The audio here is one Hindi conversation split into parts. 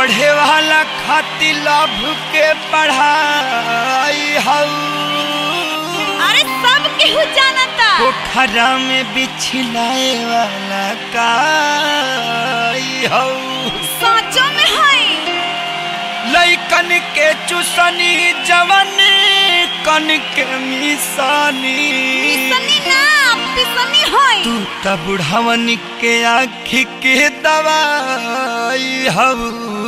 पढ़े वाला खातिर लभ के पढ़ाई हऊ अरे सब केहू जानता। पोखरा में बिछलाए वाला काई हऊ सोचो में है लइकन के चुसनी जवन कन के मिसानी। पिसनी ना पिसनी है तू त बुढ़ावन के आँखी के दवाई हऊ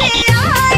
रे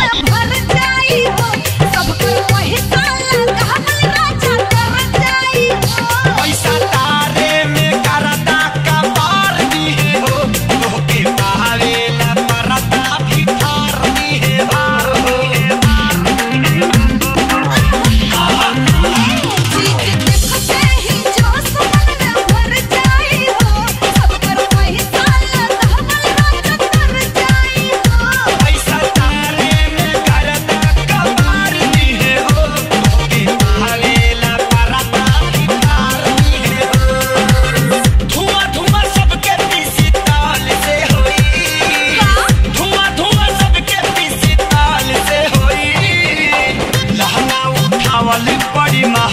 up. body, my